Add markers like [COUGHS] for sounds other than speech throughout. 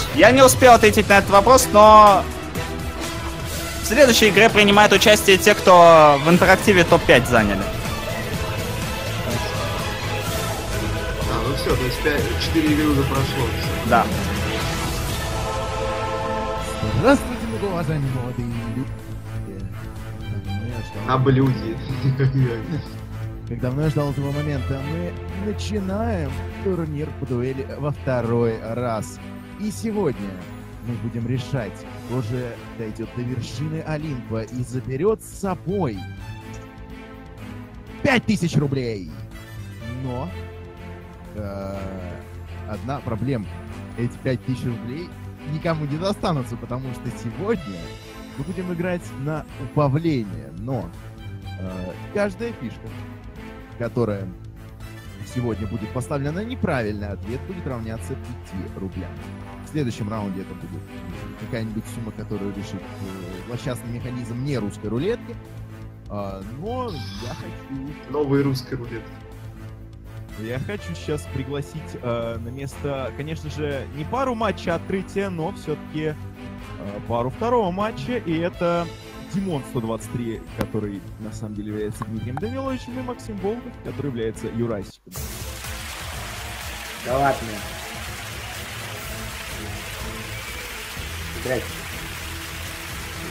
вопрос? Я не успел ответить на этот вопрос, но в следующей игре принимают участие те, кто в интерактиве топ-5 заняли. А, ну все, то есть 5, 4 игры уже прошло. всё. Да. Здравствуйте, мы уважаемые молодые люди. На блюде. Как давно я ждал этого момента. Мы начинаем турнир по дуэли во второй раз. И сегодня мы будем решать, кто же дойдет до вершины Олимпа и заберет с собой 5000 рублей. Но э, одна проблема. Эти 5000 рублей никому не достанутся, потому что сегодня мы будем играть на убавление. Но э, каждая фишка, которая сегодня будет поставлена на неправильный ответ, будет равняться 5 рублям. В следующем раунде это будет какая-нибудь сумма, которую решит э, злосчастный механизм не русской рулетки. А, но я хочу Новый русский рулет. я хочу сейчас пригласить э, на место, конечно же, не пару матча открытия, но все-таки пару второго матча, и это Димон 123, который на самом деле является Дмитрием Даниловичем, и Максим Волков, который является Юрасиком. Да ладно. Здрасте.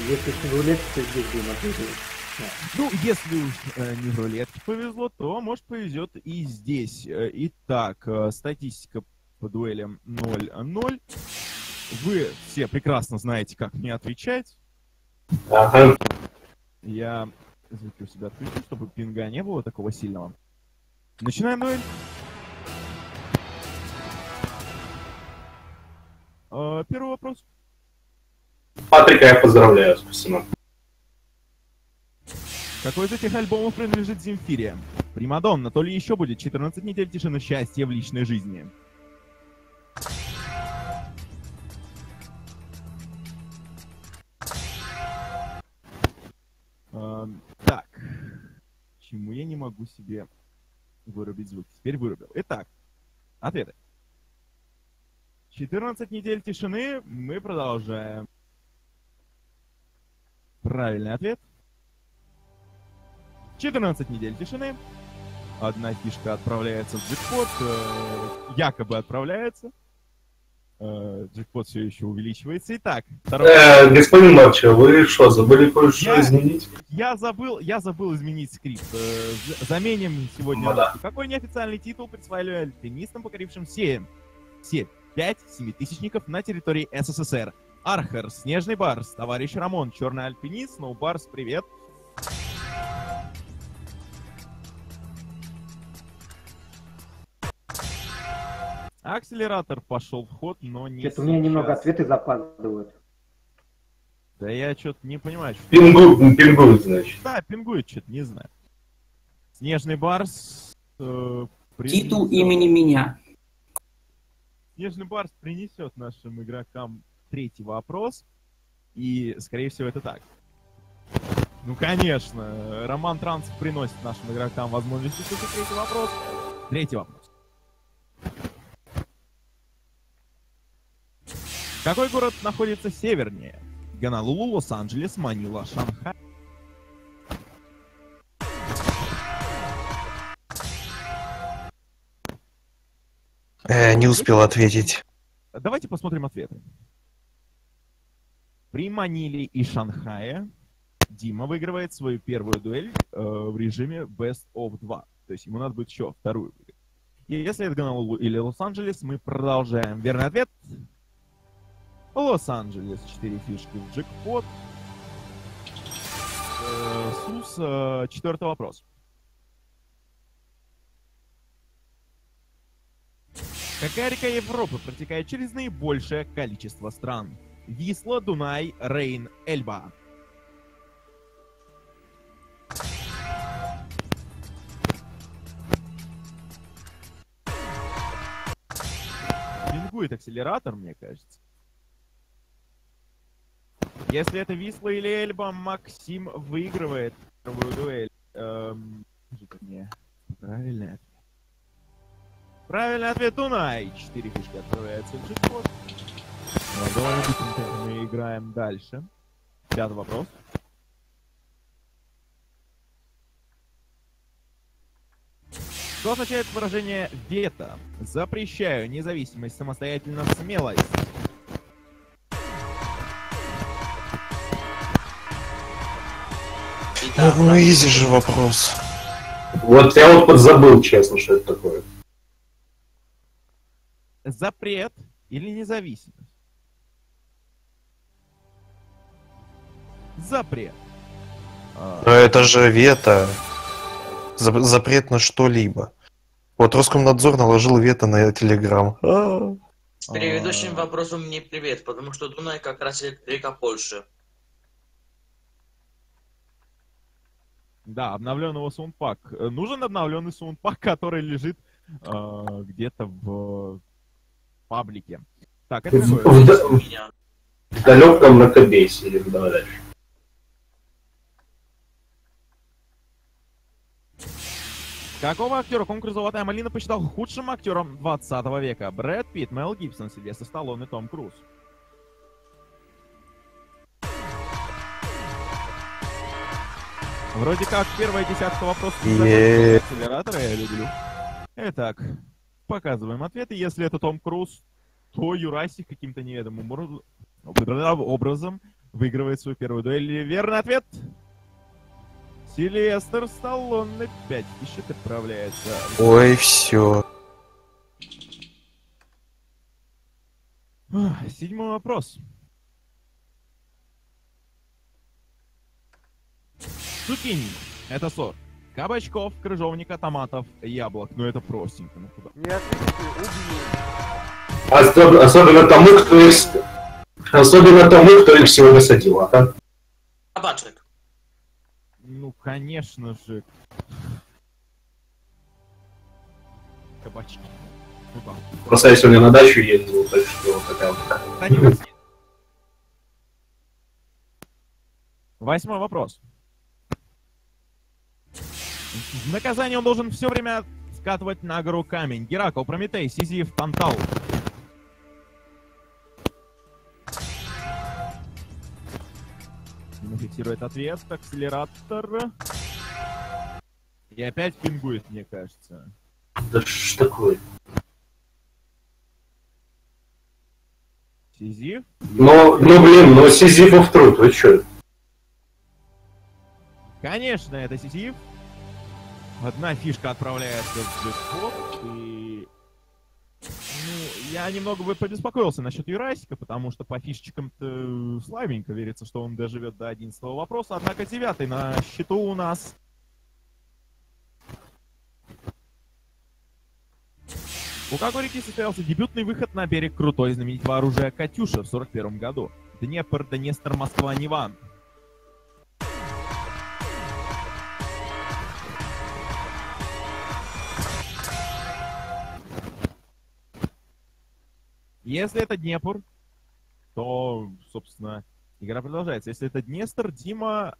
Если с рулет, то здесь будем ответить. Ну, если уж э, не в рулетке повезло, то, может, повезет и здесь. Э, Итак, э, статистика по дуэлям 0-0. Вы все прекрасно знаете, как мне отвечать. Ага. Я звуки у себя отключу, чтобы пинга не было такого сильного. Начинаем дуэль. Э, Первый вопрос. Патрика я поздравляю, спасибо. Какой из этих альбомов принадлежит Земфире? Примадонна, то ли еще будет 14 недель тишины счастья в личной жизни. Эм, так. Чему я не могу себе вырубить звук? Теперь вырубил. Итак, ответы. 14 недель тишины. Мы продолжаем. Правильный ответ. 14 недель тишины. Одна фишка отправляется в джекпот, э, якобы отправляется. Э, джекпот все еще увеличивается. Итак, второй. Э, господин Марчо, вы что, забыли кое-что Я- изменить? Я забыл, я забыл изменить скрипт. Э, заменим сегодня. Ну да. Какой неофициальный титул присваивали альпинистам, покорившим все, все пять семитысячников на территории СССР? Архер, Снежный Барс, товарищ Рамон, Черный Альпинист, Сноубарс, привет. Акселератор пошел в ход, но не Что-то у меня немного ответы запаздывают. Да я что-то не понимаю. что- Пингу, пингует, значит. Да, пингует что-то, не знаю. Снежный Барс... э, Титул принесет- имени меня. Снежный Барс принесет нашим игрокам третий вопрос. И, скорее всего, это так. Ну, конечно, Роман Транс приносит нашим игрокам возможность услышать третий вопрос. Третий вопрос. Какой город находится севернее? Гонолулу, Лос-Анджелес, Манила, Шанхай. Э, не успел ответить. Давайте посмотрим ответы. При Маниле и Шанхае Дима выигрывает свою первую дуэль э, в режиме Best of 2. То есть ему надо будет еще вторую выиграть. И если это Гонолулу или Лос-Анджелес, мы продолжаем. Верный ответ? Лос-Анджелес. Четыре фишки в джекпот. Э, Сус, э, четвертый вопрос. Какая река Европы протекает через наибольшее количество стран? Висла, Дунай, Рейн, Эльба. Пингует акселератор, мне кажется. Если это Висла или Эльба, Максим выигрывает первую дуэль. Эм, правильный ответ. Правильный ответ Дунай. Четыре фишки отправляются. Быстрым темпом мы играем дальше. Пятый вопрос. Что означает выражение «вето»? Запрещаю независимость, самостоятельно, смелость. Ну, ну изи же вопрос. Вот я вот подзабыл, честно, что это такое. Запрет или независимость? Запрет. А, Но это же вето. Зап- Запрет на что-либо. Вот Роскомнадзор наложил вето на Телеграм. А. С предыдущим вопросом не привет, потому что Дунай как раз река Польши. Да, обновленного саундпак. Э, Нужен обновленный саундпак, [LAUGHS] который лежит э, где-то в паблике. Так, это В, в в Меня. далеком мракобесе, или давай дальше. Какого актера конкурс «Золотая малина» посчитал худшим актером 20 века? Брэд Питт, Мел Гибсон, Сильвестр Сталлоне, Том Круз. Вроде как первая десятка вопросов акселератора я люблю. Итак, показываем ответы. Если это Том Круз, то Юрасик каким-то неведомым образ- образом выигрывает свою первую дуэль. Верный ответ Сильвестр Сталлоне 5000 отправляется. Ой, все. Седьмой вопрос. Цукини. Это сорт. Кабачков, крыжовника, томатов, яблок. Ну это простенько. Ну куда? Не ответите, убью. Особ- особенно тому, кто их... Особенно тому, кто их сегодня садил, ага. Кабачек. Ну, конечно же. Кабачки. Просто я сегодня на дачу ездил, так что такая вот- Восьмой вопрос. В наказание он должен все время скатывать на гору камень. Геракл, Прометей, Сизиф, Тантал. Фиксирует ответ. Акселератор. И опять пингует, мне кажется. Да что такое? Сизиф. Ну, ну блин, ну Сизифов труд, вы чё? Конечно, это Сизиф. Одна фишка отправляется в джекпот, и... Я немного бы побеспокоился насчет Юрасика, потому что по фишечкам-то слабенько верится, что он доживет до 11 вопроса, однако девятый на счету у нас. У какой реки состоялся дебютный выход на берег крутой знаменитого оружия «Катюша» в 41 году? Днепр, Днестр, Москва, Неван. Если это Днепр, то, собственно, игра продолжается. Если это Днестр, Дима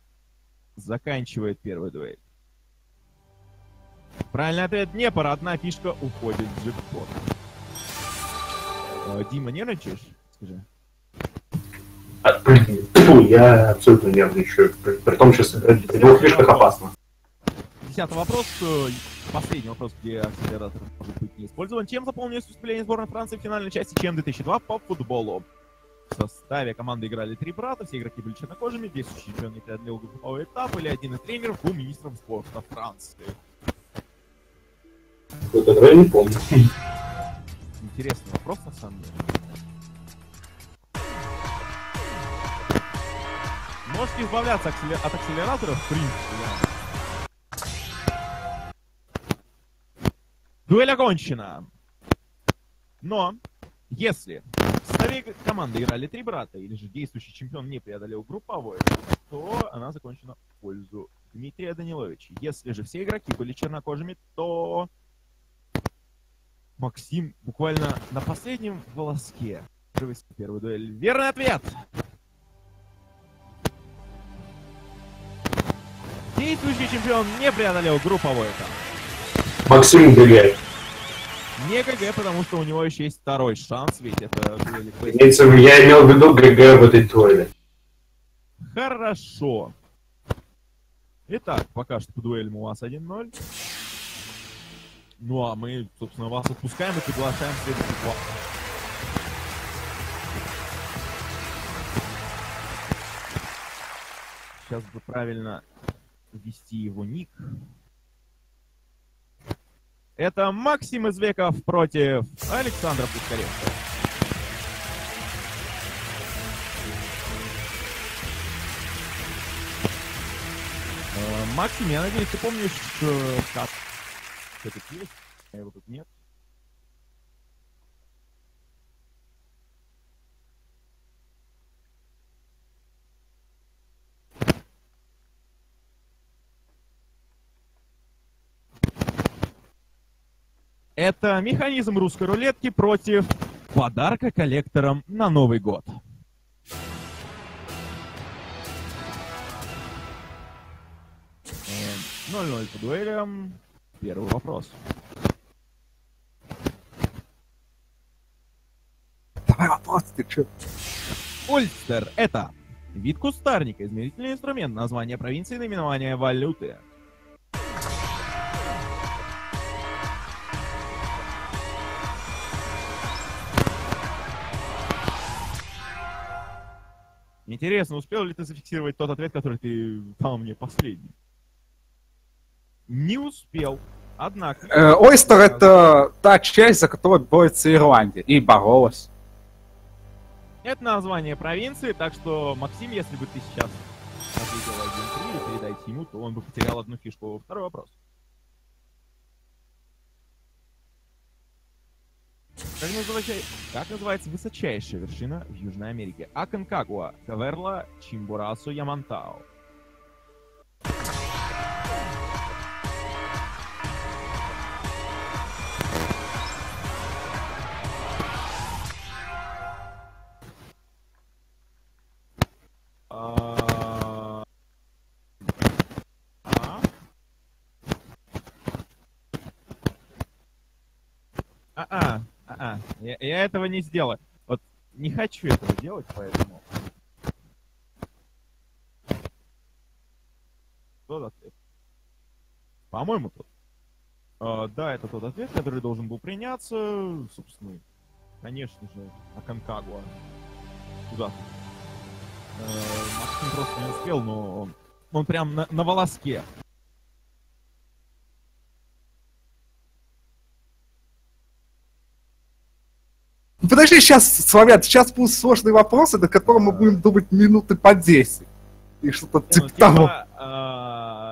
заканчивает первую дуэль. Правильный ответ Днепр. Одна фишка уходит в джекпот. Э, Дима, нервничаешь? Скажи. А, блин, фу, я абсолютно нервничаю. При, при том, что в двух фишках опасно. Десятый вопрос. Последний вопрос, где акселератор может быть не использован. Чем заполнилось выступление сборной Франции в финальной части ЧМ 2002 по футболу? В составе команды играли три брата, все игроки были чернокожими, действующий чемпион не преодолел групповой этап, или один из тренеров был министром спорта Франции. Вот этого я не помню. Интересный вопрос, на самом деле. Можете избавляться от акселератора, в принципе, да. Дуэль окончена. Но, если в команды играли три брата, или же действующий чемпион не преодолел групповой, то она закончена в пользу Дмитрия Даниловича. Если же все игроки были чернокожими, то Максим буквально на последнем волоске. Первую дуэль. Верный ответ! Действующий чемпион не преодолел групповой этап. Максим Гагарин. Не ГГ, потому что у него еще есть второй шанс, ведь это. Имеется Я имел в виду ГГ в этой дуэли. Хорошо. Итак, пока что по дуэлям у вас 1-0. Ну а мы, собственно, вас отпускаем и приглашаем в следующий класс. Сейчас бы правильно ввести его ник. Это Максим Извеков против Александра Пускаревского. Э, Максим, я надеюсь, ты помнишь, как тут есть, а его тут нет. Это механизм русской рулетки против подарка коллекторам на Новый год. Э, 0-0 по дуэлям. Первый вопрос. Давай вопрос, ты чё? Ольстер — это вид кустарника, измерительный инструмент, название провинции, наименование валюты. Интересно, успел ли ты зафиксировать тот ответ, который ты дал мне последний? Не успел. Однако... Э, Ойстер это та часть, за которую борется Ирландия. И боролась. Это название провинции, так что, Максим, если бы ты сейчас ответил 1-3 и передайте ему, то он бы потерял одну фишку. Второй вопрос. Как называется, как называется высочайшая вершина в Южной Америке? Аконкагуа, Каверла, Чимбурасу, Ямантау. Я, я этого не сделаю. Вот не хочу этого делать, поэтому... Тот ответ. По-моему, тот. А, да, это тот ответ, который должен был приняться. Собственно, конечно же, Аконкагуа. Туда. Э, Максим просто не успел, но он, он прям на, на волоске. Подожди, сейчас, Славян, сейчас будут сложные вопросы, на которые мы будем думать минуты по 10. И что-то Не, ну, типа того. типа,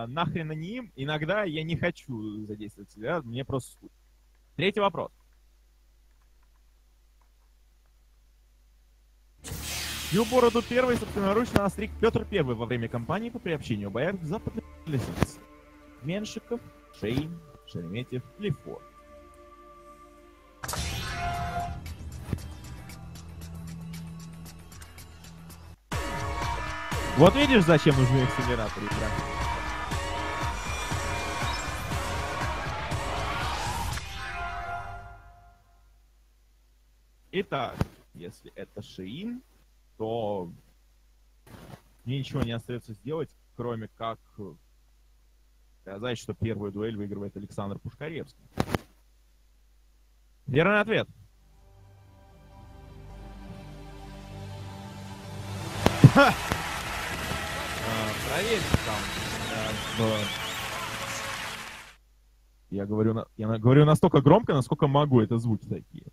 э, нахрен они им. Иногда я не хочу задействовать себя, мне просто скучно. Третий вопрос. Чью бороду первый собственноручно остриг Петр Первый во время кампании по приобщению бояр к западной лестнице? Меншиков, Шейн, Шереметьев, Лефор. Вот видишь, зачем нужны акселераторы. Итак, если это Шиин, то мне ничего не остается сделать, кроме как сказать, что первую дуэль выигрывает Александр Пушкаревский. Верный ответ. Ха! А, Проверьте там. э, Я говорю, я говорю настолько громко, насколько могу. Это звуки такие.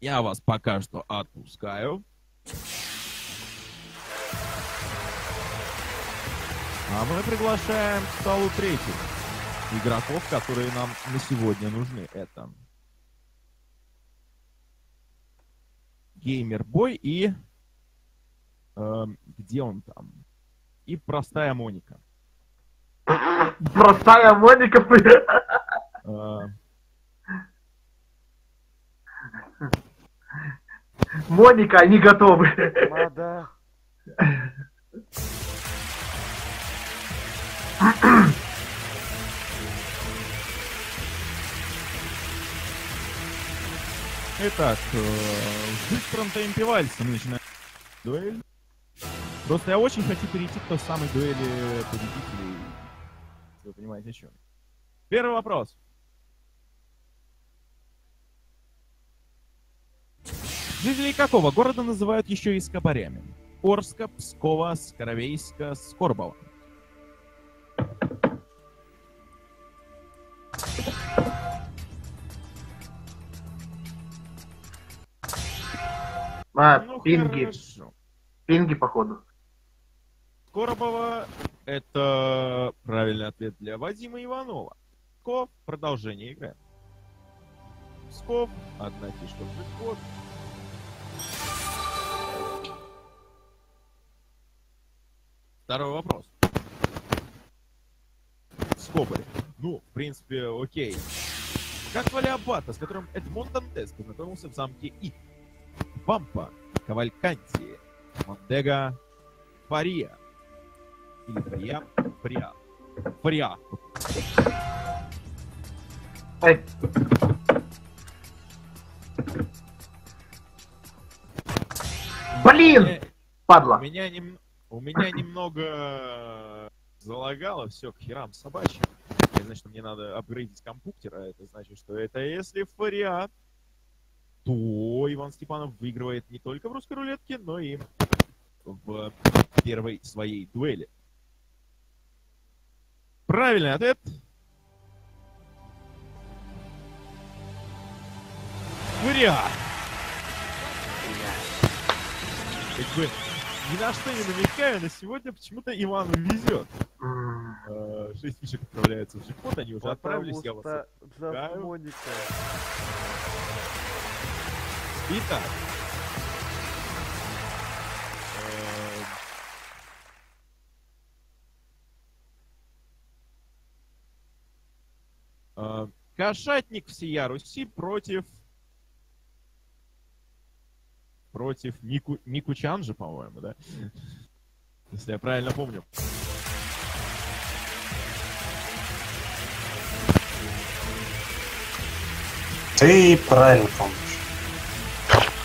Я вас пока что отпускаю. А мы приглашаем к столу третьих игроков, которые нам на сегодня нужны. Это Геймербой и... Эм, где он там. И простая Моника. Простая Моника. Э. Моника, они готовы. Да. Итак, э, в быстром темпе вальса мы начинаем дуэль. Просто я очень хочу перейти к той самой дуэли победителей. Вы понимаете, о чем. Первый вопрос. Жителей какого города называют еще и скобарями? Орска, Пскова, Скоровейска, Скорбова. А, Ну, пинги. хорошо. Пинги, походу. Скоробова — это правильный ответ для Вадима Иванова. Псков — продолжение игры. Псков — одна фишка в джекпот. Второй вопрос. Скобарь. Ну, в принципе, окей. Как звали аббата, с которым Эдмон Дантес познакомился в замке И? Вампа, Кавальканти, Мондега, Фария. Или Фария? Фария. Фария. Эй. Блин! У Падла. меня, нем- у меня немного залагало все к херам собачьим. Значит, мне надо апгрейдить компьютер, а это значит, что это если фариат, то Иван Степанов выигрывает не только в русской рулетке, но и в первой своей дуэли. Правильный ответ. Фариат. Как бы ни на что не намекаю, но сегодня почему-то Ивану везет. Э, Шесть фишек отправляются в джекпот, они уже отправились, я вас. Итак. Кошатник всея Руси против... Против Мику... Микучан же, по-моему, да? Если я правильно помню. Ты правильно помнишь.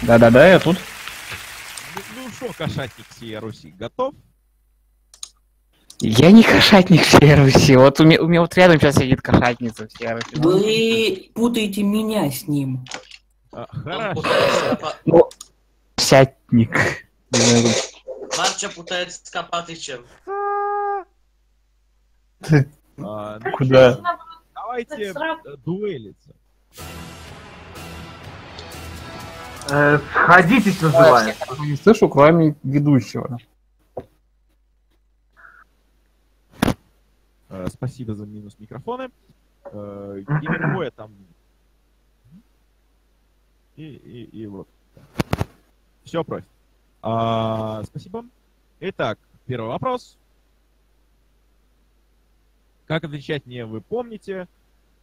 Да-да-да, я тут. Ну, Ну что, кошатник всея Руси, готов? Я не кошатник всей Руси. Вот у меня, у меня вот рядом сейчас сидит кошатница всей Руси. Вы путаете меня с ним. А, Он хорошо. Ну, Сятник. Марча пытается с Копатычем. А, ну, Куда? Давайте э, дуэлиться. э, Сходитесь, называется. Не слышу, кроме ведущего. Спасибо за минус микрофоны. Э, Геймербоя там. И, и, и вот. Все, профи. А, спасибо. Итак, первый вопрос. Как отвечать мне вы помните?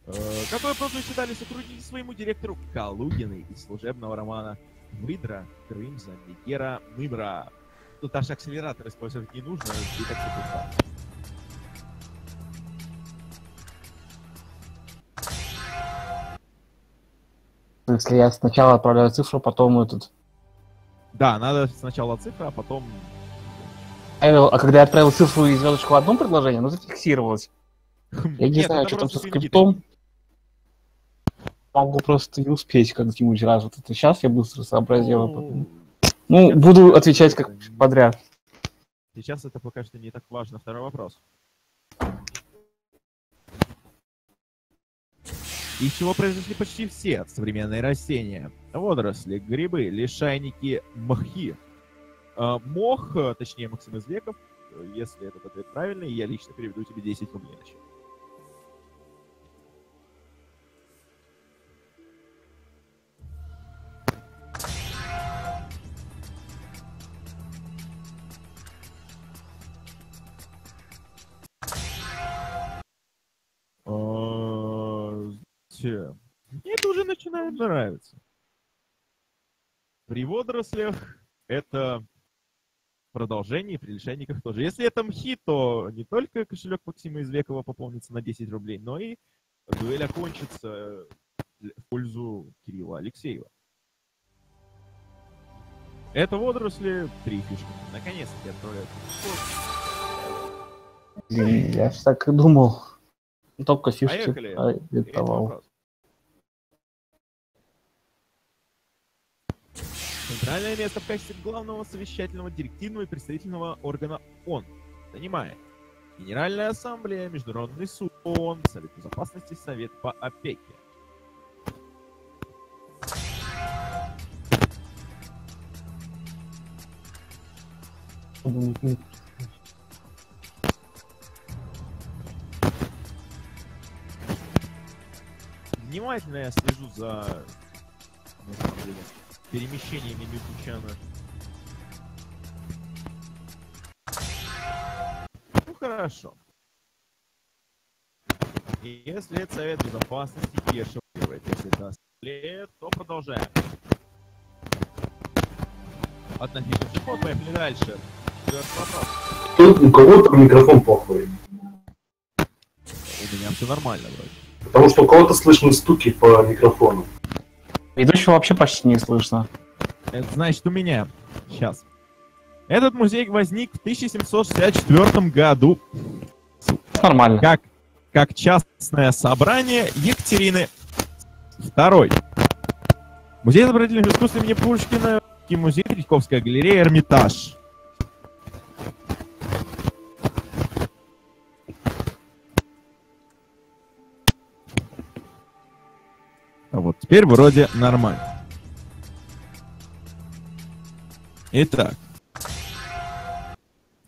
Э, Какое прозвище дали сотрудники своему директору Калугиной из служебного романа Выдра, Крымза, Мегера, Мыбра? Тут аж акселератор использовать не нужно, и так все Если я сначала отправляю цифру, потом этот... Да, надо сначала цифра, а потом... Отправил- А когда я отправил цифру и звездочку в одном предложении, оно зафиксировалось. Я не Нет, знаю, что там со скриптом. Могу просто не успеть как-нибудь раз. Вот это сейчас я быстро сообразил. а Ну, Ну, буду отвечать как подряд. Сейчас это пока что не так важно. Второй вопрос. Из чего произошли почти все современные растения? Водоросли, грибы, лишайники, мхи. А, Мох, э, точнее Максим Извеков, э, если этот ответ правильный, я лично переведу тебе 10 рублей на счет. Че? Мне это уже начинает нравиться. При водорослях это продолжение, при лишайниках тоже. Если это мхи, то не только кошелек Максима Извекова пополнится на 10 рублей, но и дуэль окончится в пользу Кирилла Алексеева. Это водоросли, три фишки. Наконец-таки ход. Я так и думал. Только фишки Поехали. а, Третий давал. вопрос. Центральное место в качестве главного совещательного, директивного и представительного органа ООН занимает Генеральная Ассамблея, Международный суд ООН, Совет Безопасности, Совет по опеке. Внимательно я слежу за перемещениями Микучана. Ну хорошо. И Если это Совет Безопасности выигрывает, если это Ассамблея, то продолжаем. Одна фишка. Вот, поехали дальше. Тут у кого-то микрофон плохой. У меня все нормально вроде. Потому что у кого-то слышны стуки по микрофону. Ведущего вообще почти не слышно. Это значит у меня. Сейчас. Этот музей возник в 1764 году Нормально. как, как частное собрание Екатерины II. Музей изобразительных искусств имени Пушкина и музей Третьяковская галерея Эрмитаж. Теперь вроде нормально. Итак.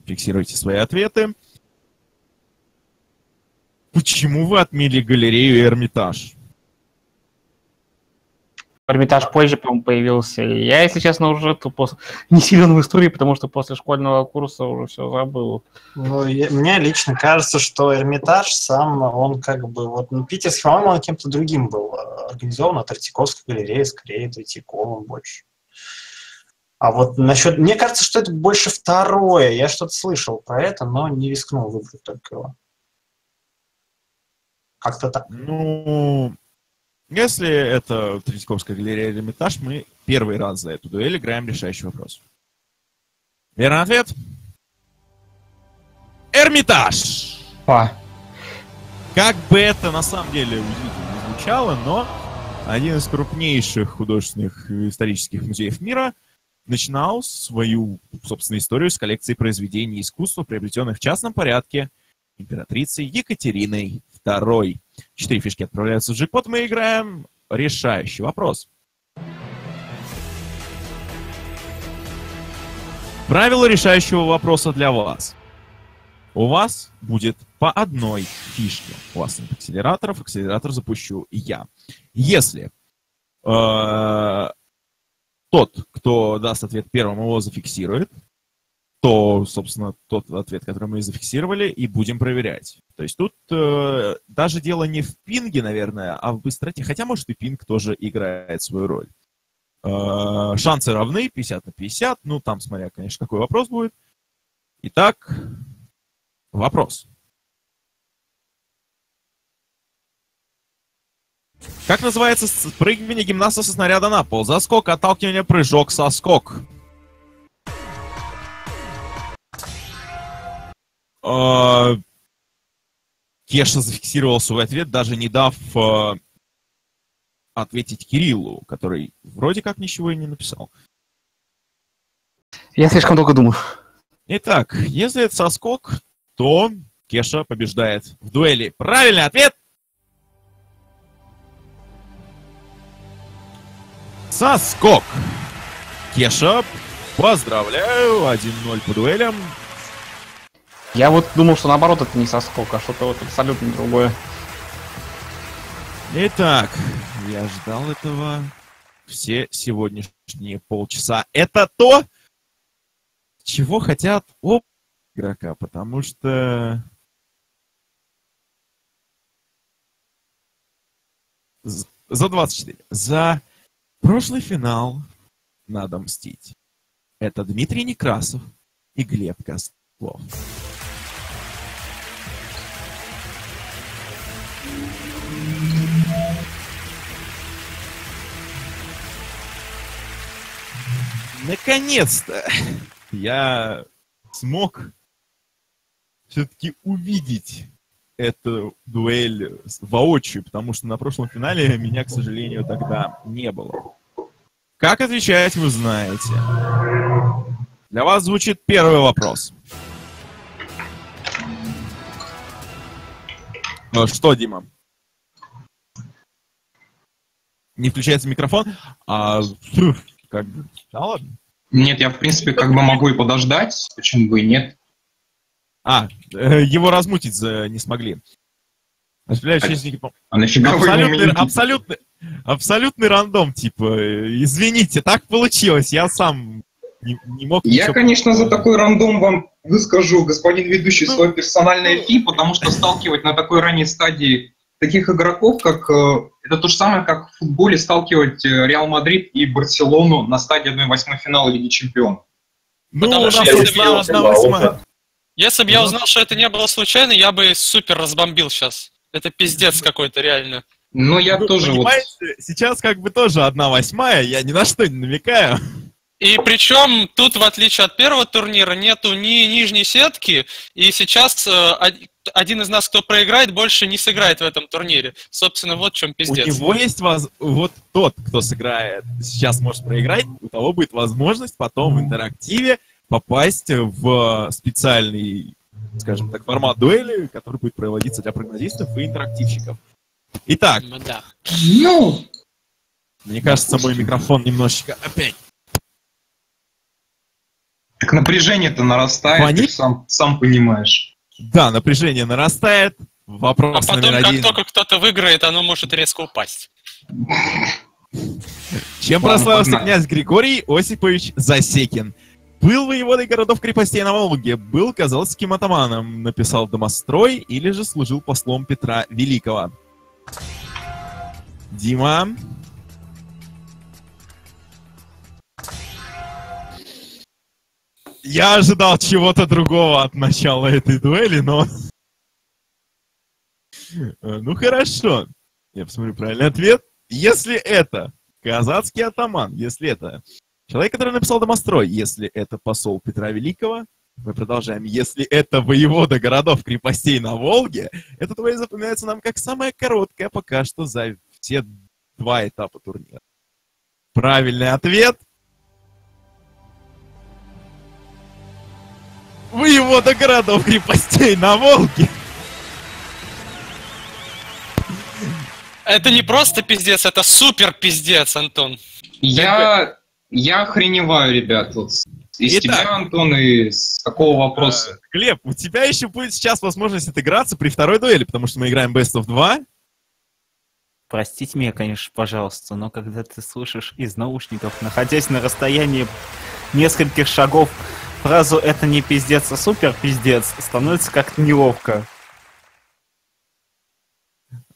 Фиксируйте свои ответы. Почему вы отмели галерею Эрмитаж? Эрмитаж позже, по-моему, появился. И Я, если честно, уже тупо [LAUGHS] не силен в истории, потому что после школьного курса уже все забыл. Ну, я- мне лично кажется, что Эрмитаж сам, он как бы, вот, ну, питерский, по-моему, он кем-то другим был э, организован, а Третьяковская галерея, скорее, Третьяковым больше. А вот насчет... Мне кажется, что это больше второе. Я что-то слышал про это, но не рискнул выбрать только его. Как-то так. Ну, если это Третьяковская галерея Эрмитаж, мы первый раз за эту дуэль играем решающий вопрос. Верный ответ? Эрмитаж! Па. Как бы это на самом деле удивительно звучало, но один из крупнейших художественных исторических музеев мира начинал свою собственную историю с коллекции произведений искусства, приобретенных в частном порядке императрицей Екатериной II. Четыре фишки отправляются в джекпот, мы играем решающий вопрос. Правило решающего вопроса для вас. У вас будет по одной фишке. У вас нет акселераторов, акселератор запущу я. Если э, тот, кто даст ответ первым, его зафиксирует, то, собственно, тот ответ, который мы зафиксировали, и будем проверять. То есть тут э, даже дело не в пинге, наверное, а в быстроте. Хотя, может, и пинг тоже играет свою роль. Э, шансы равны, 50 на 50. Ну, там, смотря, конечно, какой вопрос будет. Итак, вопрос. Как называется спрыгивание гимнаста со снаряда на пол? Заскок, отталкивание, прыжок, соскок. Э, Кеша зафиксировал свой ответ, даже не дав э, ответить Кириллу, который вроде как ничего и не написал. Я слишком долго думаю. Итак, если это соскок, то Кеша побеждает в дуэли. Правильный ответ! Соскок. Кеша, поздравляю, 1-0 по дуэлям. Я вот думал, что наоборот это не соскок, а что-то вот абсолютно другое. Итак, я ждал этого все сегодняшние полчаса. Это то, чего хотят оба игрока, потому что за 24. За прошлый финал надо мстить. Это Дмитрий Некрасов и Глеб Костлов. Наконец-то я смог все-таки увидеть эту дуэль воочию, потому что на прошлом финале меня, к сожалению, тогда не было. Как отвечать, вы знаете. Для вас звучит первый вопрос. Ну, что, Дима? Не включается микрофон? А, как бы, да ладно. Нет, я, в принципе, как бы могу и подождать, почему бы и нет. А, э, его размутить не смогли. Распределяющие по- А нафига вы абсолютный, мутите? абсолютный, абсолютный рандом, типа, э, извините, так получилось, я сам не, не мог Я, конечно, за такой рандом вам выскажу, господин ведущий, Ну, свое персональное фи, потому что сталкивать на такой ранней стадии таких игроков, как э, это то же самое, как в футболе сталкивать э, Реал Мадрид и Барселону на стадии 1-8 финала Лиги Чемпионов. Ну, Потому у нас что есть если бы я одна узнал- восьмая. Если бы я узнал, что это не было случайно, я бы супер разбомбил сейчас. Это пиздец какой-то, реально. Ну, я Ну, тоже вот... сейчас как бы тоже одна восьмая, я ни на что не намекаю. И причем тут, в отличие от первого турнира, нету ни нижней сетки, и сейчас э, один из нас, кто проиграет, больше не сыграет в этом турнире. Собственно, вот в чем У пиздец. него есть воз... вот тот, кто сыграет, сейчас может проиграть, у того будет возможность потом в интерактиве попасть в специальный, скажем так, формат дуэли, который будет проводиться для прогнозистов и интерактивщиков. Итак, Ну Да. Ну, мне кажется, мой микрофон немножечко опять так напряжение-то нарастает, Фонит? ты сам, сам понимаешь. Да, напряжение нарастает. А Вопрос потом, номер как один. только кто-то выиграет, оно может резко упасть. Чем Ладно, прославился погнали. князь Григорий Осипович Засекин? Был воеводой городов-крепостей на Волге, был казалским атаманом, написал домострой или же служил послом Петра Великого. Дима, я ожидал чего-то другого от начала этой дуэли, но... Э, Ну хорошо. Я посмотрю правильный ответ. Если это казацкий атаман, если это человек, который написал домострой, если это посол Петра Великого, мы продолжаем. Если это воевода городов крепостей на Волге, это твое запоминается нам как самая короткая пока что за все два этапа турнира. Правильный ответ. Воевода городов крепостей на Волге. Это не просто пиздец, это супер пиздец, Антон. Я, я охреневаю, ребят, вот из Итак. тебя, Антон, и с какого вопроса? Э, Глеб, у тебя еще будет сейчас возможность отыграться при второй дуэли, потому что мы играем Best of 2. Простите меня, конечно, пожалуйста, но когда ты слышишь из наушников, находясь на расстоянии нескольких шагов, фразу «это не пиздец, а супер пиздец», становится как-то неловко.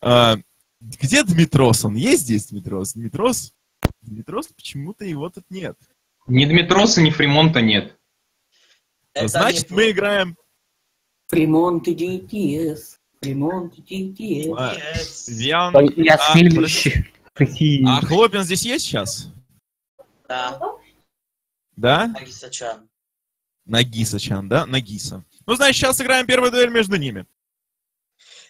А, где Дмитрос? Он есть здесь, Дмитрос? Дмитрос? Дмитрос почему-то его тут нет. Ни Дмитроса, ни Фримонта нет. Значит, мы играем... Фримонт и DTS. Фримонт и DTS. а, Виан... Я а, подожди. А Хлопин здесь есть сейчас? Да, Да? Агисачан. Нагиса-чан, да? Нагиса. Ну, значит, сейчас играем первую дуэль между ними.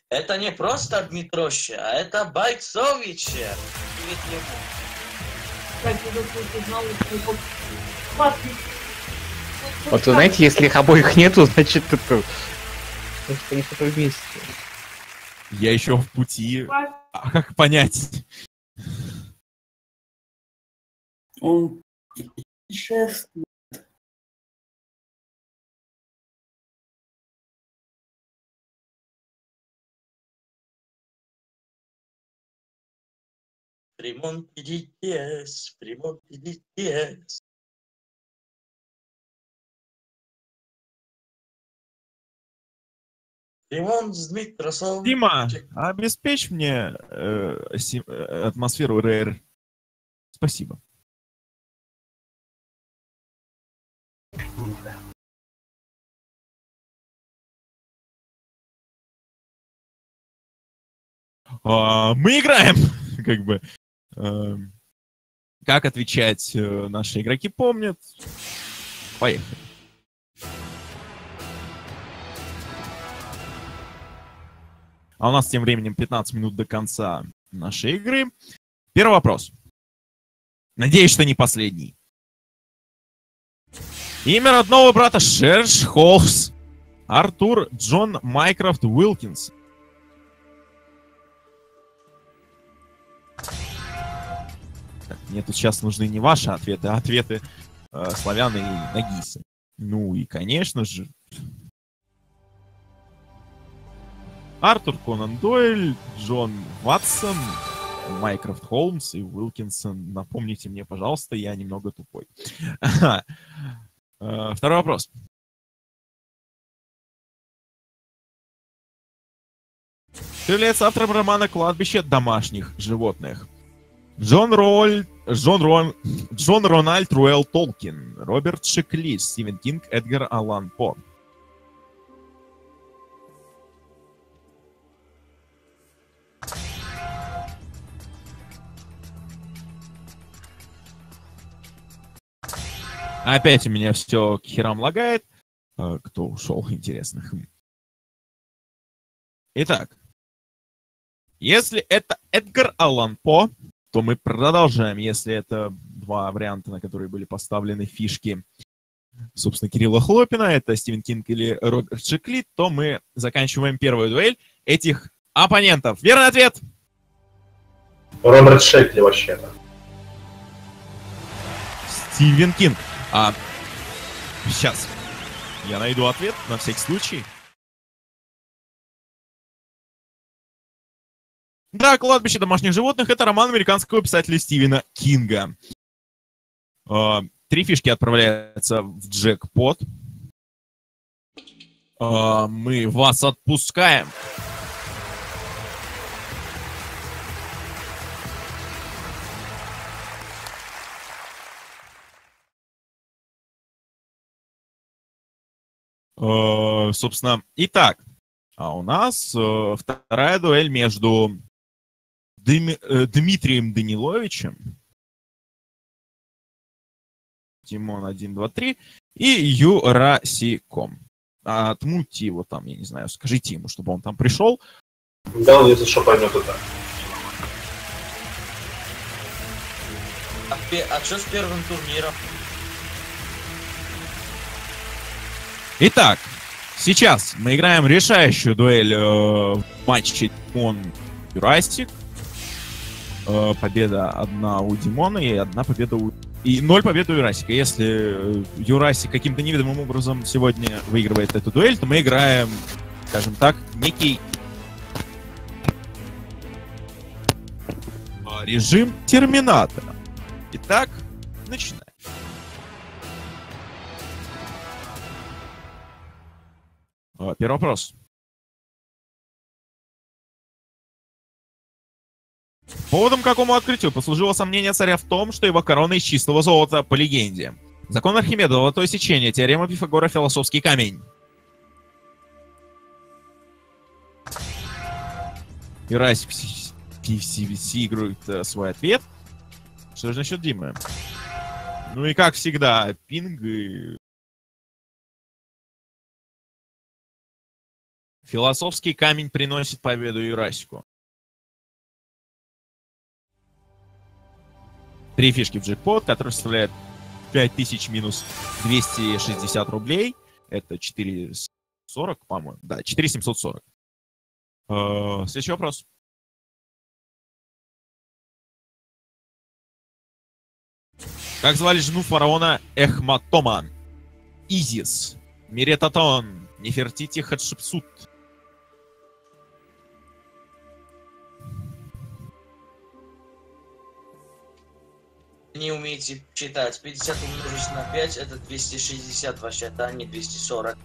Это не просто Дмитроща, а это Бойцовича. Вот вы знаете, если их обоих нету, значит это... Значит, они что-то вместе. Я еще в пути. А как понять? Он путешествует. Фримонт и DTS, Фримонт и DTS. Фримонт с Дмитросом. Дима, обеспечь мне э, э, атмосферу РР. Спасибо. А, мы играем, [LAUGHS] как бы. Эм, Как отвечать э, наши игроки помнят. Поехали. А у нас тем временем 15 минут до конца нашей игры. Первый вопрос. Надеюсь, что не последний. Имя родного брата Шерш Холмс. Артур Джон Майкрофт Уилкинс. Мне тут сейчас нужны не ваши ответы, а ответы э, славяна и Нагиса. Ну и, конечно же, Артур Конан Дойль, Джон Ватсон, Майкрофт Холмс и Уилкинсон. Напомните мне, пожалуйста, я немного тупой. [LAUGHS] Э, Второй вопрос. Кто является автором романа «Кладбище домашних животных»? Джон Роль... Джон, Рон... Джон Рональд Руэлл Толкин, Роберт Шекли, Стивен Кинг, Эдгар Аллан По. Опять у меня все к херам лагает. Э, Кто ушел, интересно. Итак, если это Эдгар Аллан По, то мы продолжаем. Если это два варианта, на которые были поставлены фишки, собственно, Кирилла Хлопина, это Стивен Кинг или Роберт Шекли, то мы заканчиваем первую дуэль этих оппонентов. Верный ответ! Роберт Шекли вообще-то. Стивен Кинг. А, сейчас. Я найду ответ на всякий случай. Да, «Кладбище домашних животных» — это роман американского писателя Стивена Кинга. А, Три фишки отправляются в джекпот. А, Мы вас отпускаем. Э, Собственно, итак, а у нас э, вторая дуэль между Дми- э, Дмитрием Даниловичем, Тимон 1, 2, 3, и Юрасиком. А, Отмутьте его там, я не знаю, скажите ему, чтобы он там пришел. Да, он если что поймет это. А, а что с первым турниром? Итак, сейчас мы играем решающую дуэль э, в матче Димон Юрастик. Э, победа одна у Димона и одна победа у... И ноль побед у Юрасика. Если э, Юрасик каким-то неведомым образом сегодня выигрывает эту дуэль, то мы играем, скажем так, некий э, режим Терминатора. Итак, начинаем. А, Первый вопрос. Поводом к какому открытию послужило сомнение царя в том, что его корона из чистого золота по легенде. Закон Архимеда, золотое сечение, теорема Пифагора, философский камень. Ирасик играет э, свой ответ. Что же насчет Димы? Ну и как всегда, пинг и Философский камень приносит победу Юрасику. Три фишки в джекпот, который составляет 5000 минус 260 рублей. Это 440, по-моему. Да, 4740. Э, Следующий вопрос. Как звали жену фараона Эхматоман? Изис, Миретатон, Нефертити Хатшепсут. Не умеете считать. 50 умножить на 5 это 260 вообще-то, а не 240.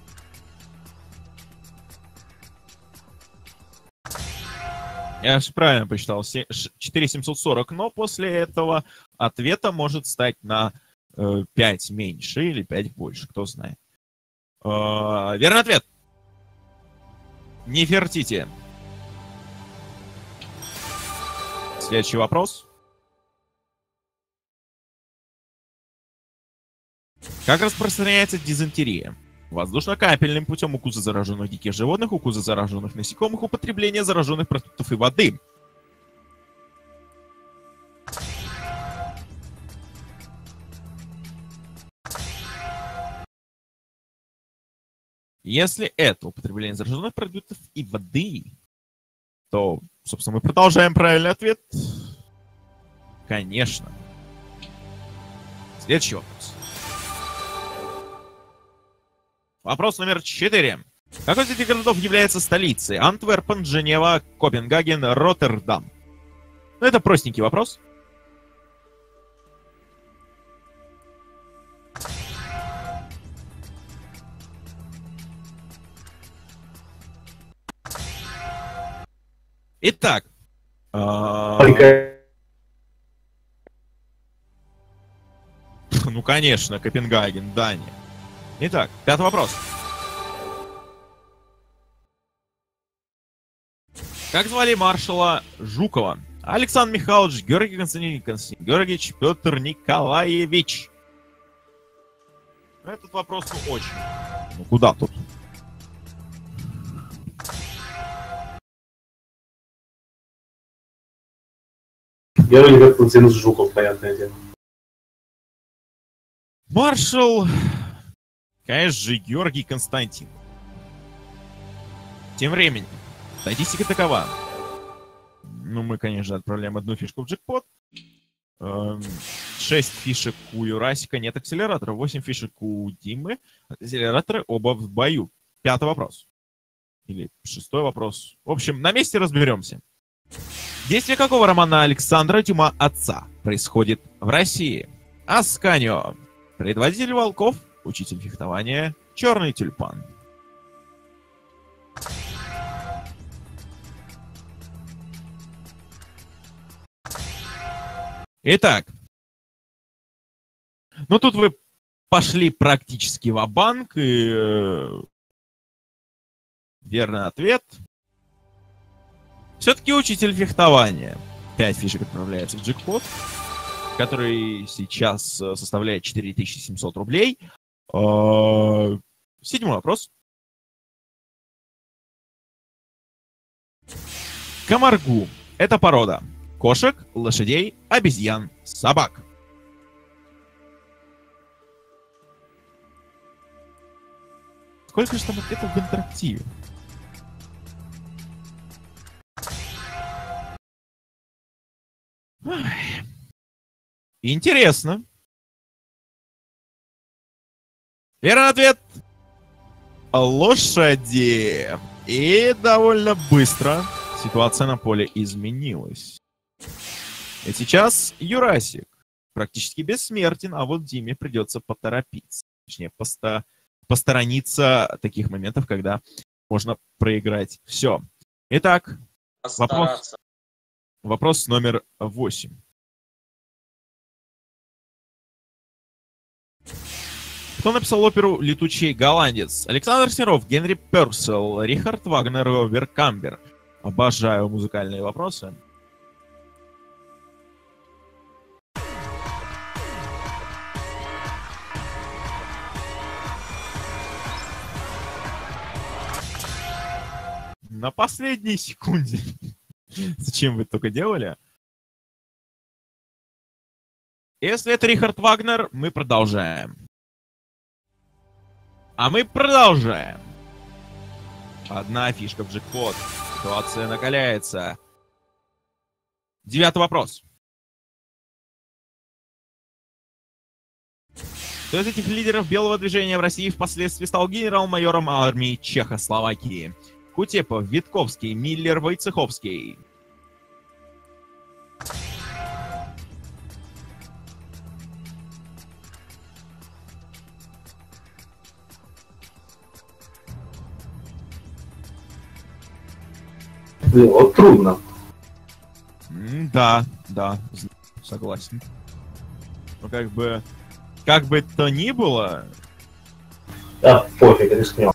Я же правильно посчитал. се- ш- 4740, но после этого ответа может стать на э, 5 меньше или 5 больше, кто знает. Э, верный ответ. Нефертити. Следующий вопрос. Как распространяется дизентерия? Воздушно-капельным путем укуса зараженных диких животных, укуса зараженных насекомых, употребление зараженных продуктов и воды. Если это употребление зараженных продуктов и воды, то, собственно, мы продолжаем правильный ответ. Конечно. Следующий вопрос. Вопрос номер четыре. Какой из этих городов является столицей? Антверпен, Женева, Копенгаген, Роттердам. Ну, это простенький вопрос. Итак. а, [LAUGHS] Ну, конечно, Копенгаген, Дания. Итак, пятый вопрос. Как звали маршала Жукова? Александр Михайлович, Георгий Константин Константин Георгиевич, Петр Николаевич. Этот вопрос ну, очень. Ну куда тут? Георгий Константинович Жуков, понятное дело. Маршал, конечно же, Георгий Константин. Тем временем, статистика такова. Ну, мы, конечно, отправляем одну фишку в джекпот. Эм, Шесть фишек у Юрасика, нет акселератора. Восемь фишек у Димы. Акселераторы оба в бою. Пятый вопрос. Или шестой вопрос. В общем, на месте разберемся. Действие какого романа Александра Дюма «Отца» происходит в России? Асканио. Предводитель волков, учитель фехтования, черный тюльпан. Итак. Ну, тут вы пошли практически в банк и... э, Верный ответ. Все-таки учитель фехтования. 5 фишек отправляется в джекпот, который сейчас э, составляет 4700 рублей. Э, Седьмой вопрос. Комаргу. Это порода. Кошек, лошадей, обезьян, собак. Сколько же там ответов в интерактиве? Ай. Интересно. Верный ответ. Лошади. И довольно быстро ситуация на поле изменилась. И сейчас Юрасик практически бессмертен, а вот Диме придется поторопиться. Точнее, поста посторониться таких моментов, когда можно проиграть все. Итак, вопрос, вопрос номер восемь. Кто написал оперу «Летучий голландец»? Александр Серов, Генри Персел, Рихард Вагнер, Роберт Камбер. Обожаю музыкальные вопросы. На последней секунде. [LAUGHS] Зачем вы только делали? Если это Рихард Вагнер, мы продолжаем. А мы продолжаем. Одна фишка в джекпот. Ситуация накаляется. Девятый вопрос. Кто из этих лидеров белого движения в России впоследствии стал генерал-майором армии Чехословакии? Кутепов, Витковский, Миллер, Войцеховский. Вот трудно. Да, да, согласен. Ну, как бы, как бы то ни было, Да, пофиг, рискнем.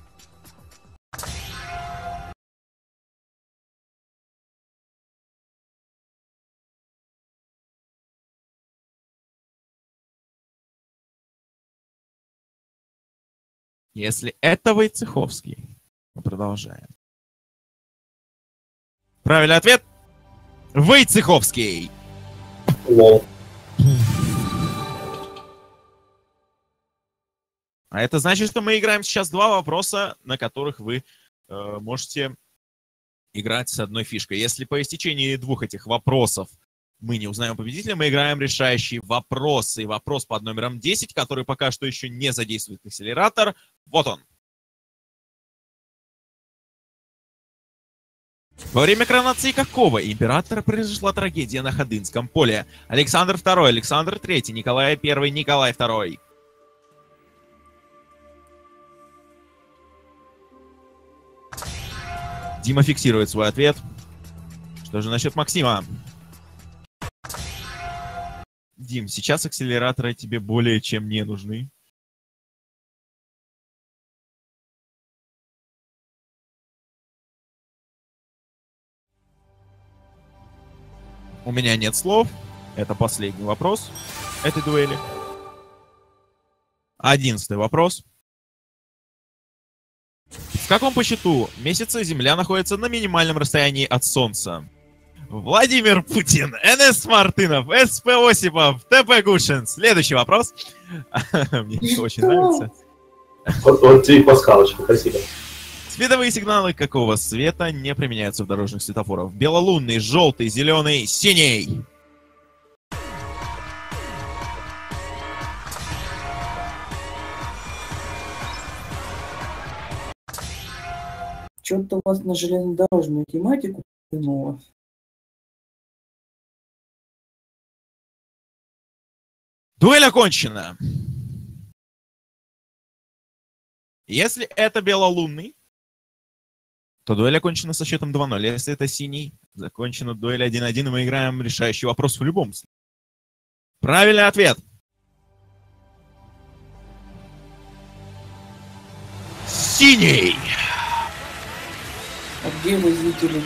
Если это Войцеховский, мы продолжаем. Правильный ответ. Войцеховский. Лол. А это значит, что мы играем сейчас два вопроса, на которых вы э, можете играть с одной фишкой. Если по истечении двух этих вопросов мы не узнаем победителя, мы играем решающий вопрос. И вопрос под номером 10, который пока что еще не задействует акселератор. Вот он. Во время коронации какого императора произошла трагедия на Ходынском поле? Александр II, Александр III, Николай I, Николай II. Дима фиксирует свой ответ. Что же насчет Максима? Дим, сейчас акселераторы тебе более чем не нужны. У меня нет слов. Это последний вопрос этой дуэли. Одиннадцатый вопрос. В каком по счету месяце Земля находится на минимальном расстоянии от Солнца? Владимир Путин, НС Мартынов, СП Осипов, ТП Гушин. Следующий вопрос. [LAUGHS] Мне очень нравится. Вот тебе пасхалочка, спасибо. Световые сигналы какого цвета не применяются в дорожных светофорах? Белолунный, желтый, зеленый, синий. Что-то у вас на железнодорожную тематику потянуло. Дуэль окончена. Если это белолунный, то дуэль окончена со счетом 2-0. Если это синий, закончена дуэль 1-1, и мы играем решающий вопрос в любом случае. Правильный ответ. Синий. А где вы видели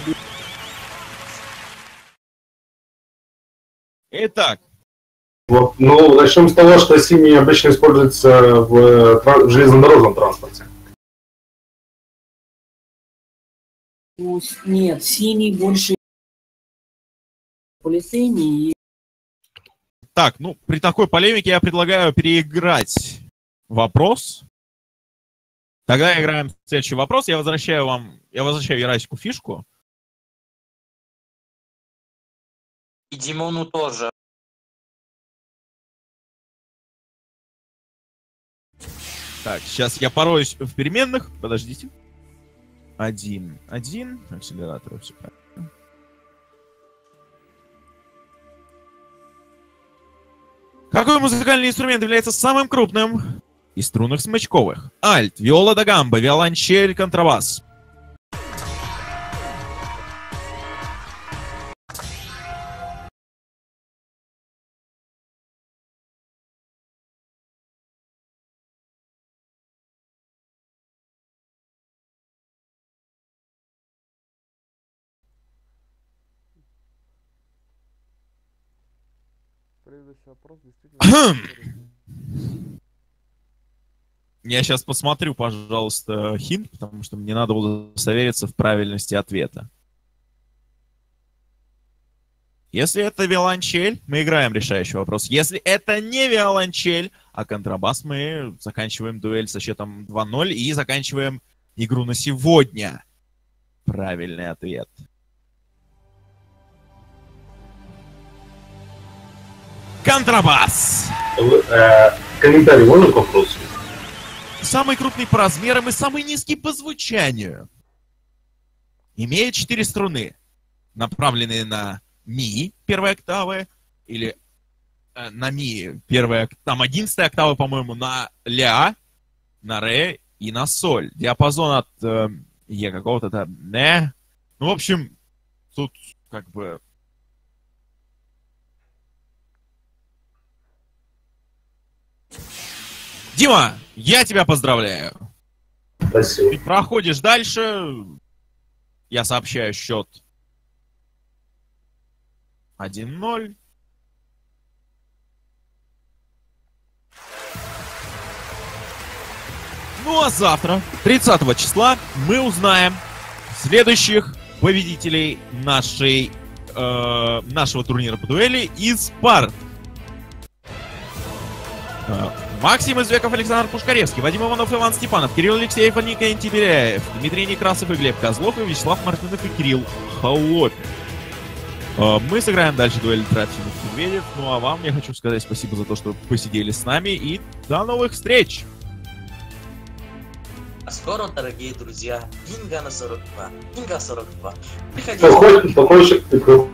Итак, Вот, ну, начнем с того, что синий обычно используется в, э, в железнодорожном транспорте. Ну, Нет, синий больше бюллетеней и так, ну, при такой полемике я предлагаю переиграть вопрос. Тогда играем следующий вопрос. Я возвращаю вам, я возвращаю Ярасику фишку. И Димону тоже. Так, сейчас я пороюсь в переменных. Подождите. Один, один. Акселератор, все правильно. Какой музыкальный инструмент является самым крупным из струнных смычковых? Альт, виола да гамба, виолончель, контрабас. Вопрос действительно... [COUGHS] Я сейчас посмотрю, пожалуйста, хинт, потому что мне надо удостовериться в правильности ответа. Если это виолончель, мы играем решающий вопрос. Если это не виолончель, а контрабас, мы заканчиваем дуэль со счетом 2-0 и заканчиваем игру на сегодня. Правильный ответ. Контрабас! Э, комментарий можно к вопросу? Самый крупный по размерам и самый низкий по звучанию. Имеет четыре струны, направленные на ми первой октавы, или э, на ми первая, там одиннадцатая октава, по-моему, на ля, на ре и на соль. Диапазон от э, е какого-то там не. Ну, в общем, тут как бы Дима, я тебя поздравляю. Спасибо. Ты проходишь дальше. Я сообщаю счет 1-0. Ну а завтра, 30 числа, мы узнаем следующих победителей нашей, э, нашего турнира по дуэли из пар. Э, Максим Извеков, Александр Пушкаревский, Вадим Иванов, Иван Степанов, Кирилл Алексеев, Николай Тиберяев, Дмитрий Некрасов и Глеб Козлов, и Вячеслав Мартынов и Кирилл Холопин. Э, Мы сыграем дальше дуэль Трофимов Медведев. Ну а вам я хочу сказать спасибо за то, что посидели с нами. И до новых встреч! А скоро, дорогие друзья, Гинга на 42. Гинга 42. Приходите. Какой, какой,